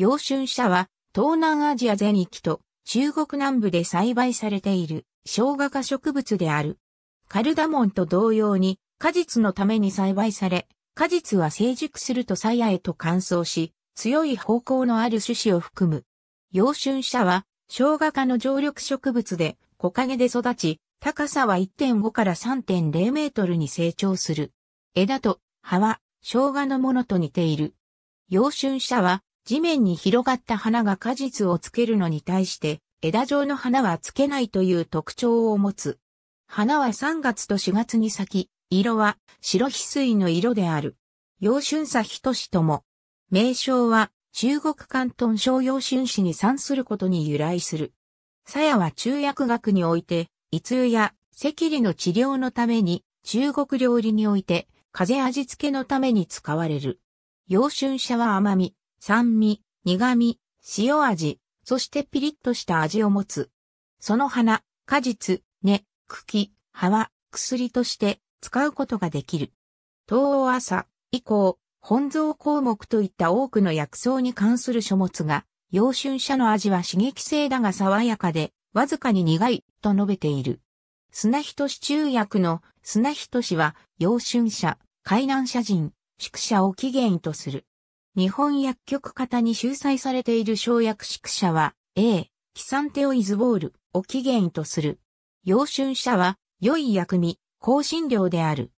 陽春茶は東南アジア全域と中国南部で栽培されている生姜科植物である。カルダモンと同様に果実のために栽培され、果実は成熟すると鞘へと乾燥し、強い方向のある種子を含む。陽春茶は生姜科の常緑植物で木陰で育ち、高さは1.5から3.0メートルに成長する。枝と葉は生姜のものと似ている。陽春茶は地面に広がった花が果実をつけるのに対して枝状の花はつけないという特徴を持つ。花は3月と4月に咲き、色は白翡翠の色である。陽春茶人しとも。名称は中国関東小陽春市に産することに由来する。鞘は中薬学において、胃痛や赤痢の治療のために、中国料理において、風味付けのために使われる。陽春茶は甘み、酸味、苦味、塩味、そしてピリッとした味を持つ。その花、果実、根、茎、葉は薬として使うことができる。東欧朝以降、本草項目といった多くの薬草に関する書物が、陽春茶の味は刺激性だが爽やかで、わずかに苦い、と述べている。砂人氏中薬の砂人氏は、陽春茶、海南茶人、宿舎を起源とする。日本薬局型に収載されている生薬宿舎は、A、キサンテオイズボールを起源とする。陽春茶は、良い薬味、香辛料である。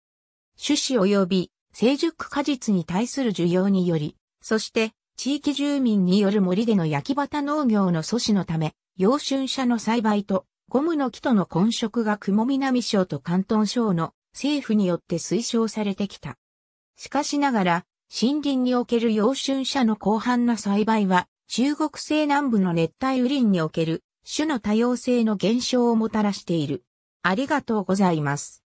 種子及び成熟果実に対する需要により、そして地域住民による森での焼き畑農業の阻止のため、陽春茶の栽培とゴムの木との混植が雲南省と関東省の政府によって推奨されてきた。しかしながら、森林における陽春社の広範な栽培は、中国西南部の熱帯雨林における種の多様性の減少をもたらしている。ありがとうございます。